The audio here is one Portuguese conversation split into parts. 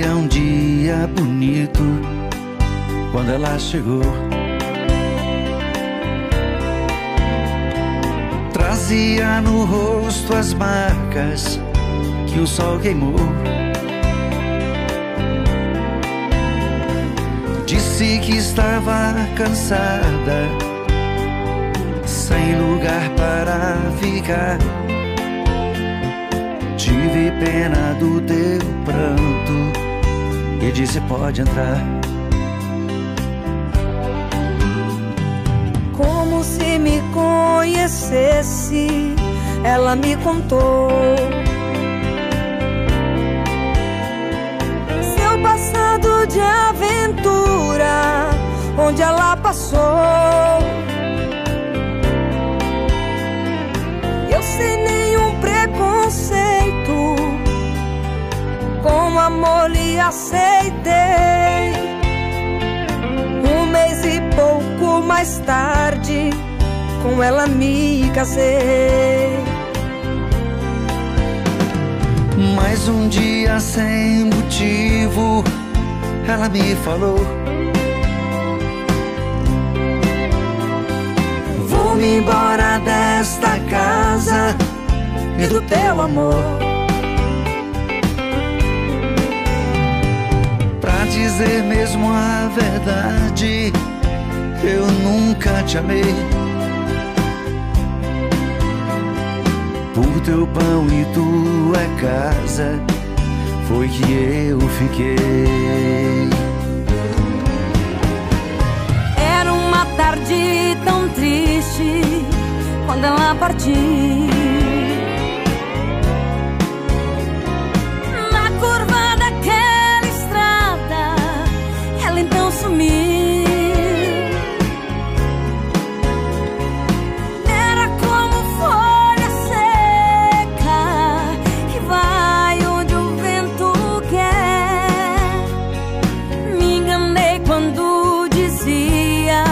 Fazia um dia bonito quando ela chegou. Trazia no rosto as marcas que o sol queimou. Disse que estava cansada, sem lugar para ficar. Tive pena do teu pranto e disse: pode entrar. Como se me conhecesse, ela me contou. Seu passado de aventura, onde ela passou. Eu sem nenhum preconceito, com amor aceitei. Um mês e pouco mais tarde, com ela me casei. Mais um dia sem motivo, ela me falou. Vou-me embora desta casa e do teu amor. Dizer mesmo a verdade, eu nunca te amei. Por teu pão e tua casa, foi que eu fiquei. Era uma tarde tão triste quando ela partiu. Sumiu. Era como folha seca que vai onde o vento quer. Me enganei quando dizia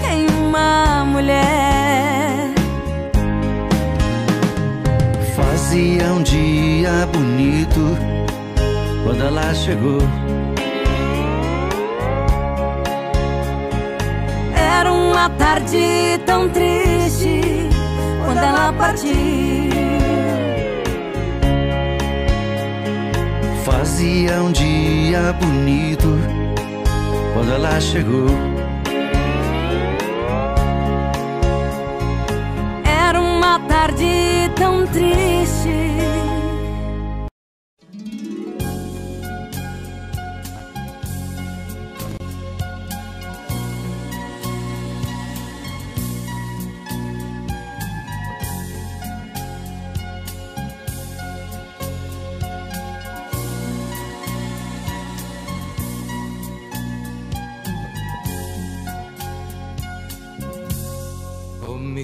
tem uma mulher. Fazia um dia bonito quando ela chegou. Uma tarde tão triste quando ela partiu. Fazia um dia bonito quando ela chegou. Era uma tarde tão triste.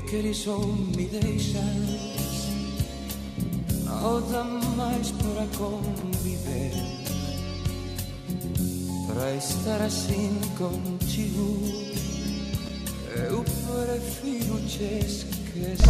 Queres ou me deixas. Dá mais para conviver. Para estar assim contigo Eu prefiro te esquecer